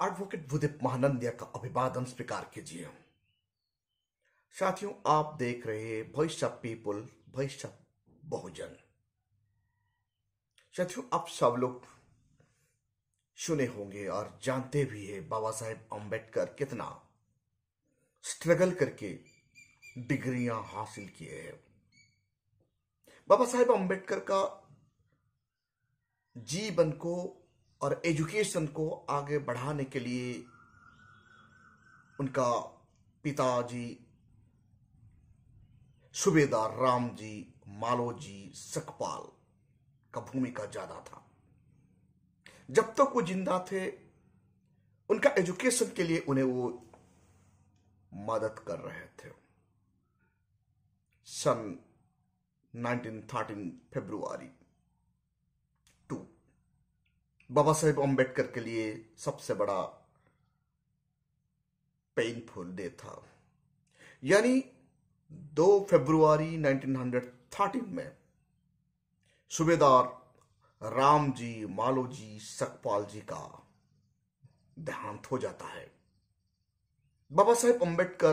Advocate बुदिप Mahanandia का अभिवादन स्वीकार कीजिए साथियों आप देख रहे हैं भविष्य पीपुल भविष्य बहुजन साथियों आप सब लोग सुने होंगे और जानते भी है बाबा साहेब अंबेडकर कितना स्ट्रगल करके डिग्रियाँ हासिल किए हैं बाबा साहेब अंबेडकर का जीवन को और एजुकेशन को आगे बढ़ाने के लिए उनका पिताजी सुबेदार राम जी मालोजी, सकपाल का भूमिका ज़्यादा था। जब तक वो ज़िंदा थे, उनका एजुकेशन के लिए उन्हें वो मदद कर रहे थे। सन 1913 फरवरी बाबा साहेब अंबेडकर के लिए सबसे बड़ा पेनफुल डे था। यानी 2 फरवरी 1913 में सुबेदार राम जी, मालो जी, सकपाल जी का देहांत हो जाता है। बाबा साहेब अंबेडकर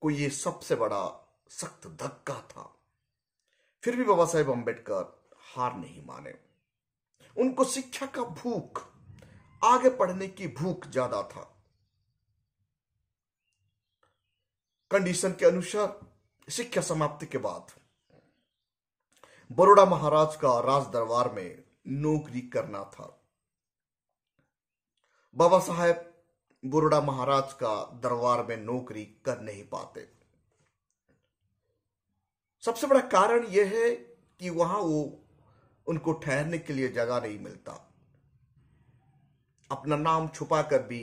को यह सबसे बड़ा सख्त धक्का था। फिर भी बाबा साहेब अंबेडकर हार नहीं माने। उनको शिक्षा का भूख, आगे पढ़ने की भूख ज़्यादा था। कंडीशन के अनुसार शिक्षा समाप्ति के बाद बड़ोड़ा महाराज का राज दरबार में नौकरी करना था। बाबा साहेब बड़ोड़ा महाराज का दरबार में नौकरी कर नहीं पाते। सबसे बड़ा कारण यह है कि वहाँ वो उनको ठहरने के लिए जगह नहीं मिलता। अपना नाम छुपाकर भी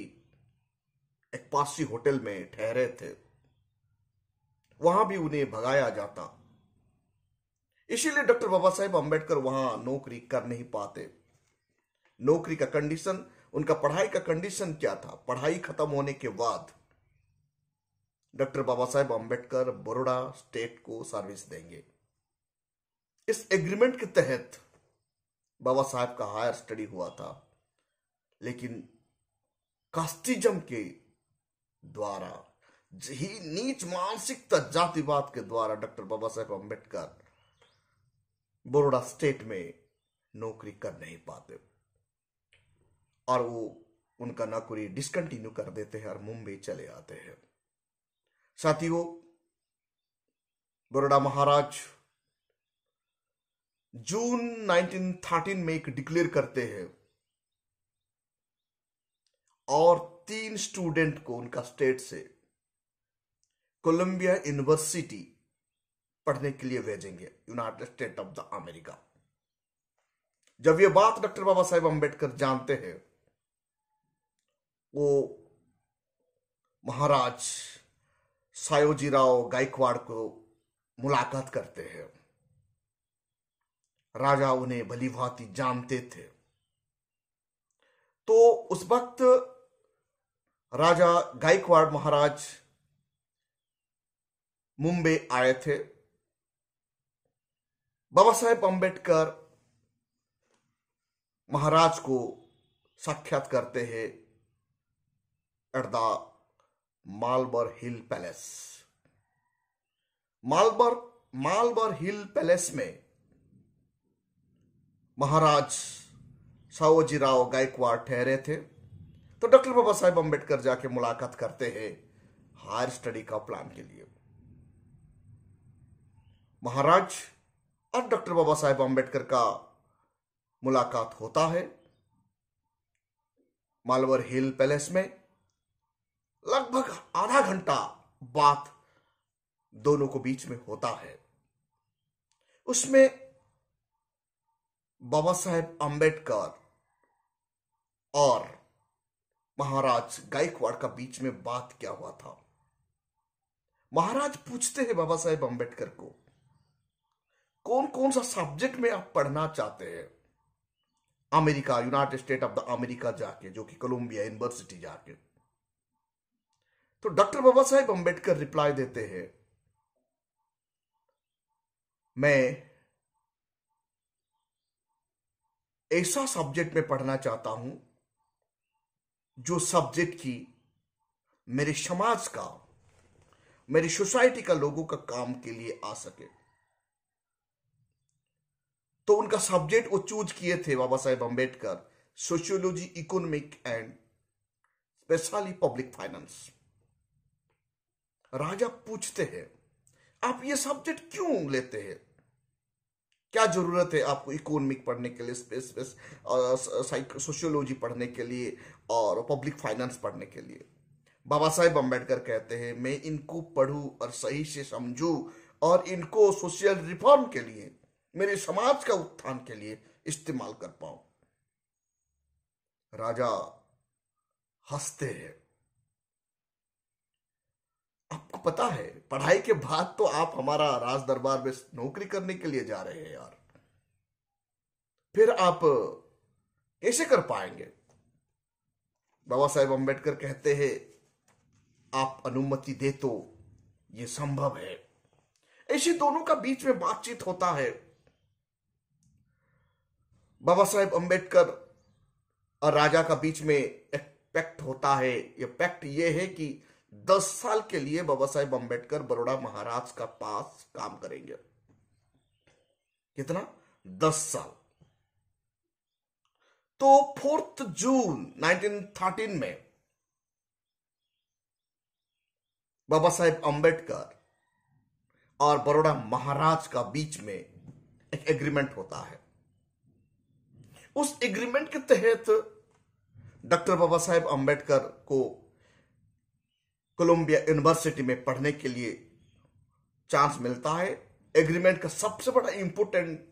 एक पासी होटल में ठहरे थे। वहाँ भी उन्हें भगाया जाता। इसीलिए डॉक्टर बाबा साहेब अंबेडकर वहाँ नौकरी कर नहीं पाते। नौकरी का कंडीशन उनका पढ़ाई का कंडीशन क्या था? पढ़ाई खत्म होने के बाद डॉक्टर बाबा साहेब अंबेडकर बड़ोड़ा स्टेट को सर्विस देंगे। इस एग्रीमेंट के तहत बाबा साहेब का हायर स्टडी हुआ था, लेकिन कास्टिज्म के द्वारा, ही नीच मानसिकता जातिवाद के द्वारा डॉक्टर बाबा साहेब अंबेडकर बड़ोड़ा स्टेट में नौकरी कर नहीं पाते। और वो उनका नौकरी डिसकंटिन्यू कर देते हैं और मुंबई चले आते हैं। साथियों बड़ोड़ा महाराज जून 1913 में एक डिक्लेयर करते हैं। और तीन स्टूडेंट को उनका स्टेट से कोलंबिया यूनिवर्सिटी पढ़ने के लिए भेजेंगे, United State of the America. जब ये बात डॉक्टर बाबा साहेब अंबेडकर जानते हैं, वो महाराज सायोजीराव गायकवाड़ को मुलाकात करते हैं। राजा उन्हें भली भांति जानते थे। तो उस वक्त राजा गायकवाड़ महाराज मुंबई आए थे। बाबा साहेब अंबेडकर महाराज को साक्षात करते हैं at the Malabar Hill Palace. Malabar Malabar Hill Palace में महाराज सावजीराव गायकवाड़ ठहरे थे तो डॉक्टर बाबा साहेब अंबेडकर जाके मुलाकात करते हैं हायर स्टडी का प्लान के लिए। महाराज और डॉक्टर बाबा साहेब अंबेडकर का मुलाकात होता है। मालवर हिल पैलेस में लगभग आधा घंटा बात दोनों को बीच में होता है। उसमें बाबा साहेब अंबेडकर और महाराज गायकवाड़ का बीच में बात क्या हुआ था? महाराज पूछते हैं बाबा साहेब अंबेडकर को कौन कौन सा सब्जेक्ट में आप पढ़ना चाहते हैं? America United State of the America जाके, जो कि कोलंबिया यूनिवर्सिटी जाके। तो डॉक्टर बाबा साहेब अंबेडकर रिप्लाई देते हैं, मैं ऐसा सब्जेक्ट में पढ़ना चाहता हूँ, जो सब्जेक्ट की मेरे समाज का, मेरी सोसाइटी का लोगों का काम के लिए आ सके। तो उनका सब्जेक्ट वो चूज़ किए थे Baba Saheb Ambedkar sociology economic and specially public finance राजा पूछते हैं, आप ये सब्जेक्ट क्यों लेते हैं? क्या ज़रूरत है आपको इकोनॉमिक पढ़ने के लिए स्पेस स्पेस सोशियोलॉजी पढ़ने के लिए और पब्लिक फाइनेंस पढ़ने के लिए? बाबा साहेब अंबेडकर कहते हैं, मैं इनको पढ़ूं और सही से समझूं और इनको सोशल रिफॉर्म के लिए, मेरे समाज का उत्थान के लिए इस्तेमाल कर पाऊँ। राजा हँसते हैं। आपको पता है, पढ़ाई के बाद तो आप हमारा राज दरबार में नौकरी करने के लिए जा रहे हैं यार। फिर आप कैसे कर पाएँगे? बाबा साहेब अंबेडकर कहते हैं, आप अनुमति दे तो ये संभव है। ऐसी दोनों का बीच में बातचीत होता है। बाबा साहेब अंबेडकर और राजा का बीच में एक पैक्ट होता है। ये पैक्ट ये है कि दस साल के लिए बाबा साहेब अंबेडकर बड़ोड़ा महाराज का पास काम करेंगे। कितना? दस साल। तो फोर्थ जून 1913 में बाबा साहेब अंबेडकर और बड़ोड़ा महाराज का बीच में एक एग्रीमेंट होता है। उस एग्रीमेंट के तहत डॉक्टर बाबा साहेब अंबेडकर को कोलंबिया यूनिवर्सिटी में पढ़ने के लिए चांस मिलता है। एग्रीमेंट का सबसे बड़ा इंपोर्टेंट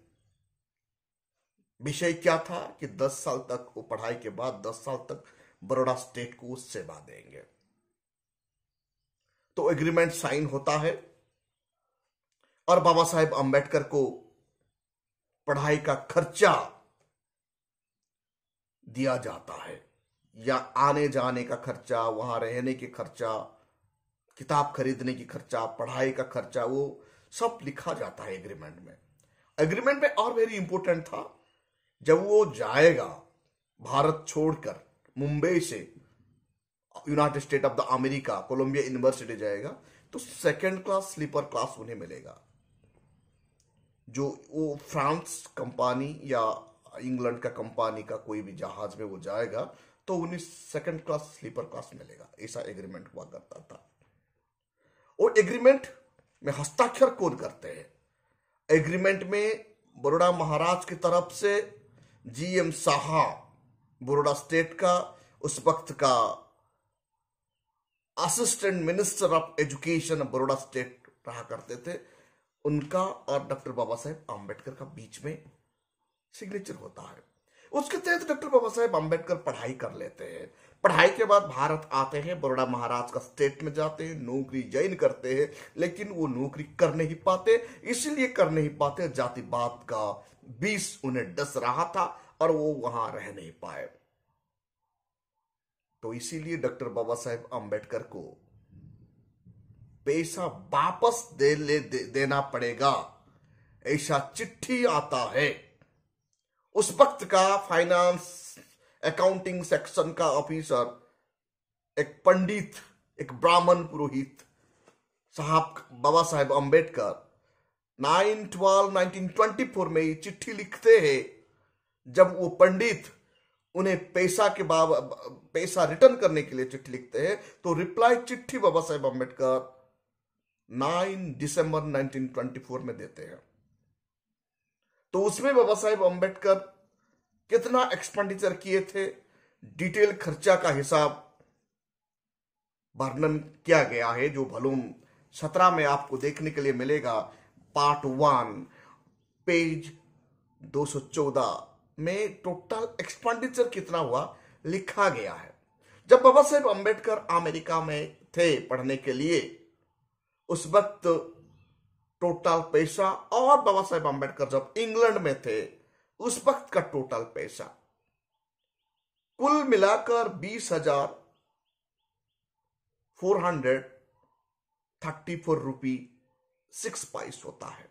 विषय क्या था कि 10 साल तक, वो पढ़ाई के बाद 10 साल तक बड़ोड़ा स्टेट को सेवा देंगे। तो एग्रीमेंट साइन होता है और बाबा साहेब अंबेडकर को पढ़ाई का खर्चा दिया जाता है। या आने जाने का खर्चा, वहाँ रहने के खर्चा किताब खरीदने की खर्चा, पढ़ाई का खर्चा, वो सब लिखा जाता है एग्रीमेंट में। एग्रीमेंट में और वेरी इंपॉर्टेंट था, जब वो जाएगा भारत छोड़कर मुंबई से United State of the America Columbia University जाएगा तो सेकेंड क्लास स्लीपर क्लास उन्हें मिलेगा। जो वो फ्रांस कंपनी या इंग्लैंड का कंपनी का कोई भी जहाज़ में वो जाएगा तो उन्हें सेकंड क्लास स्लीपर क्लास मिलेगा। ऐसा एग्रीमेंट हुआ करता था। और एग्रीमेंट में हस्ताक्षर कौन करते हैं? एग्रीमेंट में बड़ोड़ा महाराज की तरफ़ से जीएम साहा बड़ोड़ा स्टेट का, उस वक्त का assistant minister of education Baroda state रहा करते थे। उनका और डॉक्टर बाबा साहेब आम्बेडकर का बीच में सिग्नेचर होता है। उसके तहत डॉक्टर बाबा साहेब अंबेडकर पढ़ाई कर लेते हैं। पढ़ाई के बाद भारत आते हैं बड़ोड़ा महाराज का स्टेट में जाते हैं नौकरी ज्वाइन करते हैं लेकिन वो नौकरी कर नहीं पाते इसलिए कर नहीं पाते जातिवाद का बीस उन्हें डस रहा था और वो वहाँ रह नहीं पाए। तो इसीलिए डॉक्टर बाबा साहेब अंबेडकर को पैसा वापस दे ले दे, देना पड़ेगा ऐसा चिट्ठी आता है। उस वक्त का फाइनेंस अकाउंटिंग सेक्शन का ऑफिसर एक पंडित, एक ब्राह्मण पुरोहित, साहब, बाबा साहेब अंबेडकर 9 12 1924 में चिट्ठी लिखते हैं। जब वो पंडित उन्हें पैसा के बाद पैसा रिटर्न करने के लिए चिट्ठी लिखते हैं तो रिप्लाई चिट्ठी बाबा साहेब अंबेडकर 9 दिसंबर 1924 में देते हैं। तो उसमें बाबा साहेब अंबेडकर कितना एक्सपेंडिचर किए थे? डिटेल खर्चा का हिसाब वर्णन किया गया है, जो भलूम सत्रह में आपको देखने के लिए मिलेगा। पार्ट वन पेज 214 में टोटल एक्सपेंडिचर कितना हुआ? लिखा गया है। जब बाबा साहेब अंबेडकर अमेरिका में थे पढ़ने के लिए, उस वक्त टोटल पैसा और बाबा साहेब अंबेडकर जब इंग्लैंड में थे उस वक्त का टोटल पैसा। कुल मिलाकर बीस हज़ार four hundred thirty four rupee six paise होता है।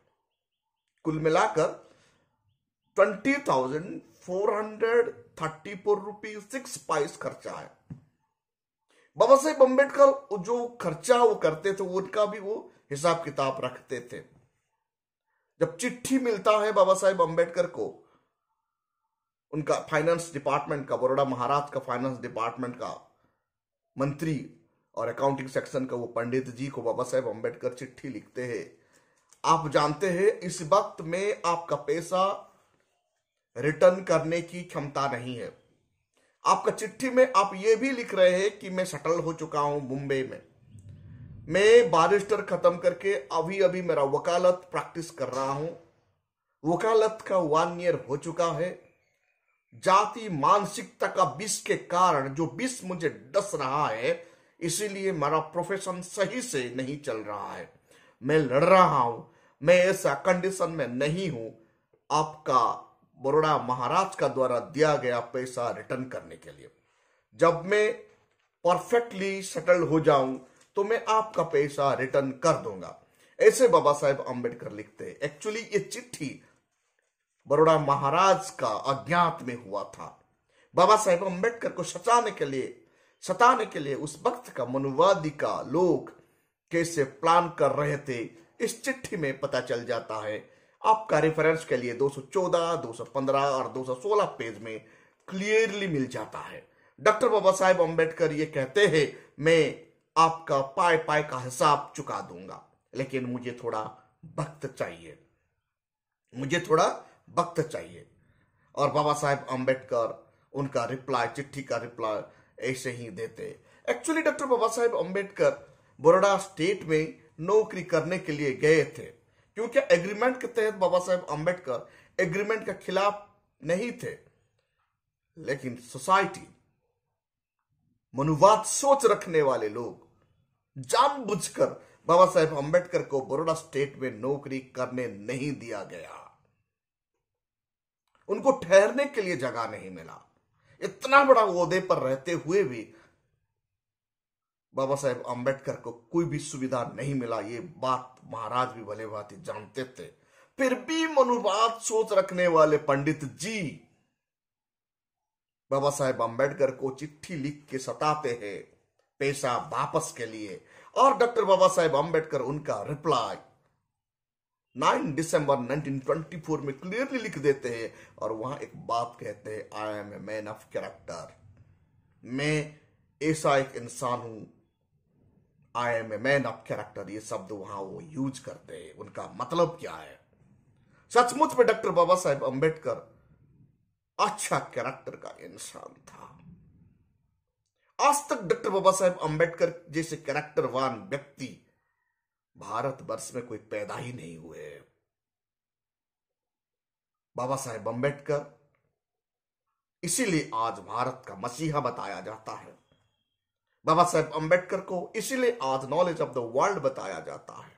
कुल मिलाकर twenty thousand four hundred thirty four rupee six paise खर्चा है। बाबा साहेब अंबेडकर जो खर्चा वो करते थे, उनका भी वो हिसाब किताब रखते थे। जब चिट्ठी मिलता है बाबा साहेब अंबेडकर को उनका फाइनेंस डिपार्टमेंट का बड़ोड़ा महाराज का फाइनेंस डिपार्टमेंट का मंत्री और अकाउंटिंग सेक्शन का वो पंडित जी को बाबा साहेब अंबेडकर चिट्ठी लिखते हैं। आप जानते हैं, इस वक्त में आपका पैसा रिटर्न करने की क्षमता नहीं है। आपका चिट्ठी में आप ये भी लिख रहे हैं कि मैं सटल हो चुका हूँ मुंबई में। मैं बारिस्टर खत्म करके अभी अभी मेरा वकालत प्रैक्टिस कर रहा हूँ। वकालत का वन ईयर हो चुका है। जाति मानसिकता का विष के कारण जो विष मुझे डस रहा है, इसीलिए मेरा प्रोफेशन सही से नहीं चल रहा है। मैं लड़ रहा हूँ, मैं ऐसा कंडीशन में नहीं हूँ, आपका बड़ोड़ा महाराज का द्वारा दिया गया पैसा रिटर्न करने के लिए। जब मैं परफेक्टली सेटल हो जाऊँ तो मैं आपका पैसा रिटर्न कर दूँगा। ऐसे बाबा साहेब अंबेडकर लिखते हैं। एक्चुअली ये चिट्ठी बड़ोड़ा महाराज का अज्ञात में हुआ था। बाबा साहेब अंबेडकर को सचाने के लिए सताने के लिए उस वक्त का मनुवादी का लोग कैसे प्लान कर रहे थे इस चिट्ठी में पता चल जाता है। आपका रेफरेंस के लिए 214, 215 और 216 पेज में क्लियरली मिल जाता है। डॉक्टर बाबा साहेब अंबेडकर ये कहते हैं मैं आपका पाए पाए का हिसाब चुका दूँगा लेकिन मुझे थोड़ा वक्त चाहिए। मुझे थोड़ा वक्त चाहिए। और बाबा साहेब अंबेडकर उनका रिप्लाई, चिट्ठी का रिप्लाई ऐसे ही देते। Actually doctor Baba Saheb Ambedkar Baroda state में नौकरी करने के लिए गए थे। क्योंकि एग्रीमेंट के तहत बाबा साहेब अंबेडकर एग्रीमेंट के खिलाफ नहीं थे। लेकिन सोसाइटी मनुवाद सोच रखने वाले लोग, जानबूझकर बाबा साहेब अंबेडकर को बड़ोड़ा स्टेट में नौकरी करने नहीं दिया गया। उनको ठहरने के लिए जगह नहीं मिला। इतना बड़ा ओहदे पर रहते हुए भी बाबा साहेब अंबेडकर को कोई भी सुविधा नहीं मिला, ये बात महाराज भी भले भांति जानते थे। फिर भी मनुवाद सोच रखने वाले पंडित जी बाबा साहेब अंबेडकर को चिट्ठी लिख के सताते हैं, पैसा वापस के लिए। और डॉक्टर बाबा साहेब अंबेडकर उनका रिप्लाई 9 दिसंबर 1924 में क्लियरली लिख देते हैं और वहाँ एक बात कहते हैं I am a man of character मैं ऐसा एक इंसान हूँ। I am a man of character ये शब्द वहाँ वो यूज़ करते हैं। उनका मतलब क्या है? सचमुच में डॉक्टर बाबा साहेब अंबेडकर अच्छा कैरेक्टर का इंसान था। आज तक डॉक्टर बाबा साहेब अंबेडकर जैसे कैरेक्टरवान व्यक्ति भारतवर्ष में कोई पैदा ही नहीं हुए। बाबा साहेब अंबेडकर, इसीलिए आज भारत का मसीहा बताया जाता है। बाबा साहेब अंबेडकर को इसीलिए आज नॉलेज ऑफ़ द वर्ल्ड बताया जाता है।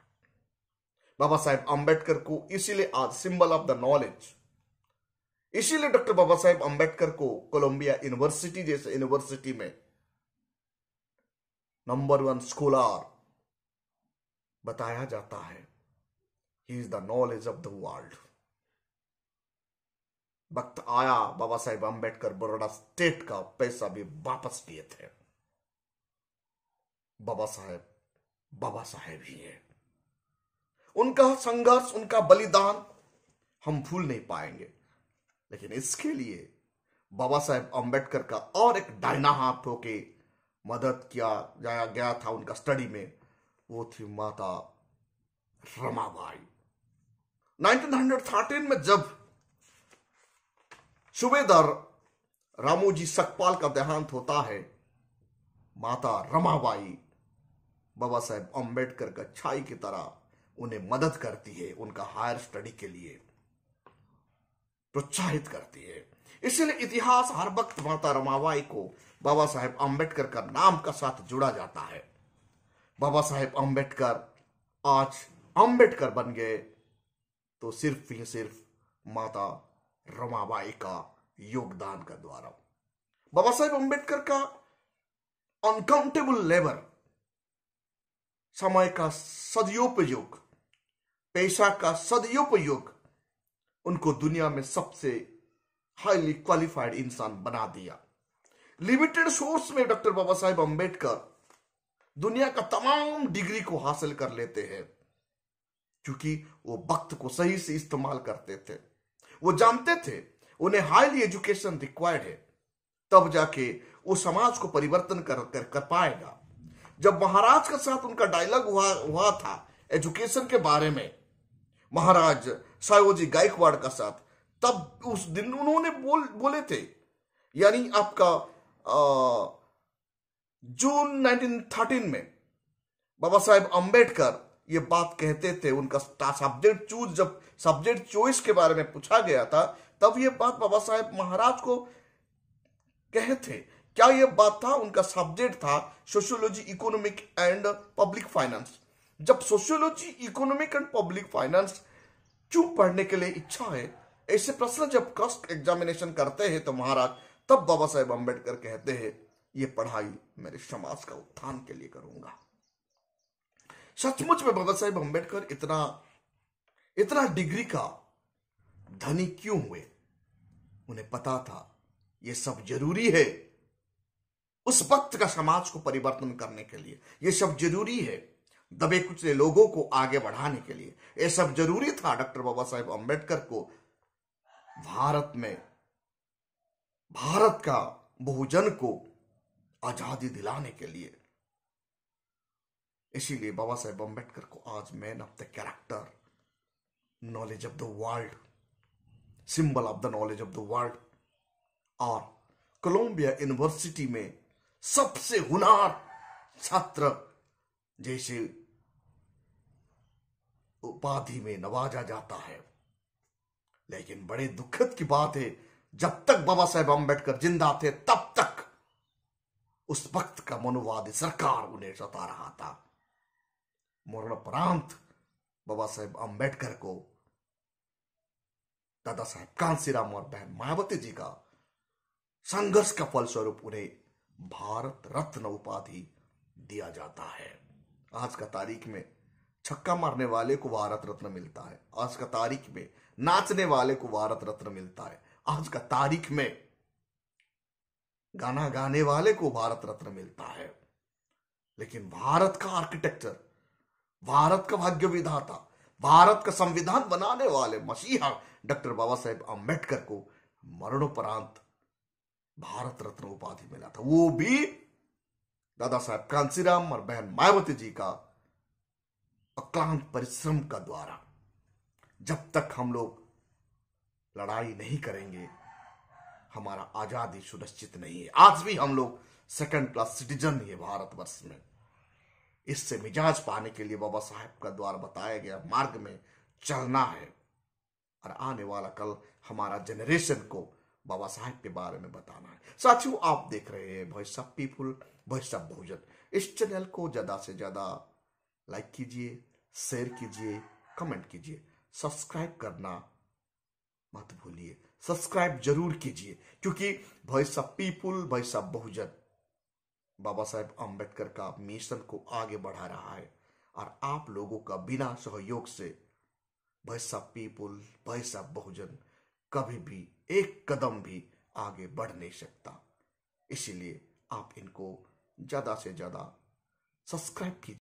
बाबा साहेब अंबेडकर को इसीलिए आज सिंबल ऑफ़ द नॉलेज इसीलिए डॉक्टर बाबा साहेब अंबेडकर को कोलंबिया यूनिवर्सिटी जैसे यूनिवर्सिटी में नंबर वन स्कॉलर बताया जाता है। He is the knowledge of the world वक्त आया, बाबा साहेब अंबेडकर बड़ोड़ा स्टेट का पैसा भी वापस लिए थे। बाबा साहेब बाबा साहेब ही है। उनका संघर्ष, उनका बलिदान हम भूल नहीं पाएँगे। लेकिन इसके लिए बाबा साहेब अंबेडकर का और एक डायना हाथ होके मदद किया, जाया गया था उनका स्टडी में। वो थी माता रमाबाई। 1913 में जब सुबेदार रामोजी सकपाल का देहांत होता है, माता रमाबाई बाबा साहेब अंबेडकर का छाई की तरह उन्हें मदद करती है, उनका हायर स्टडी के लिए प्रोत्साहित करती है। इसलिए इतिहास हर वक्त माता रमाबाई को बाबा साहेब अंबेडकर का नाम का साथ जुड़ा जाता है। बाबा साहेब अंबेडकर आज अंबेडकर बन गए। तो सिर्फ़ ही सिर्फ़ माता रमाबाई का योगदान का द्वारा। बाबा साहेब अंबेडकर का अनकाउंटेबल लेबर समय का सदुपयोग, पैसा का सदुपयोग, उनको दुनिया में सबसे हाईली क्वालिफाइड इंसान बना दिया। लिमिटेड सोर्स में डॉक्टर बाबा साहेब अंबेडकर दुनिया का तमाम डिग्री को हासिल कर लेते हैं क्योंकि वो वक्त को सही से इस्तेमाल करते थे। वो जानते थे उन्हें हाईली एजुकेशन रिक्वायर्ड है। तब जाके वो समाज को परिवर्तन कर कर, कर पाएगा। जब महाराज के साथ उनका डायलॉग हुआ हुआ था एजुकेशन के बारे में महाराज सायोजी गायकवाड़ का साथ तब उस दिन उन्होंने बोल बोले थे यानी आपका जून 1913 में बाबा साहेब अंबेडकर ये बात कहते थे, उनका सब्जेक्ट चूज़ जब सब्जेक्ट चॉइस के बारे में पूछा गया था, तब ये बात बाबा साहेब महाराज को कहे थे। क्या ये बात था? उनका सब्जेक्ट था sociology economic and public finance जब sociology economic and public finance क्यों पढ़ने के लिए इच्छा है, ऐसे प्रश्न जब कस्ट एग्जामिनेशन करते हैं तो महाराज, तब बाबा साहेब अंबेडकर कहते हैं ये पढ़ाई मेरे समाज का उत्थान के लिए करूँगा। सचमुच में बाबा साहेब अंबेडकर इतना इतना डिग्री का धनी क्यों हुए? उन्हें पता था यह सब ज़रूरी है उस वक्त का समाज को परिवर्तन करने के लिए। यह सब ज़रूरी है दबे कुचले लोगों को आगे बढ़ाने के लिए। यह सब ज़रूरी था डॉक्टर बाबा साहेब अंबेडकर को भारत में, भारत का बहुजन को आज़ादी दिलाने के लिए। इसीलिए बाबा साहेब अंबेडकर को आज man of the character knowledge of the world symbol of the knowledge of the world और कोलंबिया यूनिवर्सिटी में सबसे हुनार छात्र जैसे उपाधि में नवाजा जाता है। लेकिन बड़े दुखद की बात है, जब तक बाबा साहेब अंबेडकर ज़िंदा थे, तब तक उस वक्त का मनोवादी सरकार उन्हें सता रहा था। मरणोपरांत बाबा साहेब अंबेडकर को दादा साहेब कांसीराम और बहन मायावती जी का संघर्ष का फलस्वरूप उन्हें भारत रत्न उपाधि दिया जाता है। आज का तारीख में छक्का मारने वाले को भारत रत्न मिलता है। आज का तारीख में नाचने वाले को भारत रत्न मिलता है। आज का तारीख में गाना गाने वाले को भारत रत्न मिलता है। लेकिन भारत का आर्किटेक्चर भारत का भाग्य विधाता भारत का संविधान बनाने वाले मसीहा डॉक्टर बाबा साहेब अंबेडकर को मरणोपरांत भारत रत्न उपाधि मिला था। वो भी दादा साहब कांसीराम और बहन मायावती जी का अक्लांत परिश्रम का द्वारा। जब तक हम लोग लड़ाई नहीं करेंगे हमारा आज़ादी सुनिश्चित नहीं है। आज भी हम लोग सेकंड क्लास सिटीजन ही है भारतवर्ष में। इससे मिजाज पाने के लिए बाबा साहेब का द्वारा बताया गया मार्ग में चलना है। और आने वाला कल हमारा जनरेशन को बाबा साहेब के बारे में बताना है। साथियों, आप देख रहे हैं voice of people voice of Bahujan इस चैनल को ज़्यादा से ज़्यादा लाइक कीजिए शेयर कीजिए कमेंट कीजिए। सब्सक्राइब करना मत भूलिए। सब्सक्राइब ज़रूर कीजिए, क्योंकि voice of people voice of Bahujan, Baba Saheb Ambedkar का मिशन को आगे बढ़ा रहा है, और आप लोगों का बिना सहयोग से voice of people voice of Bahujan कभी भी एक कदम भी आगे बढ़ नहीं सकता। इसीलिए आप इनको ज़्यादा से ज़्यादा सब्सक्राइब कीजिए।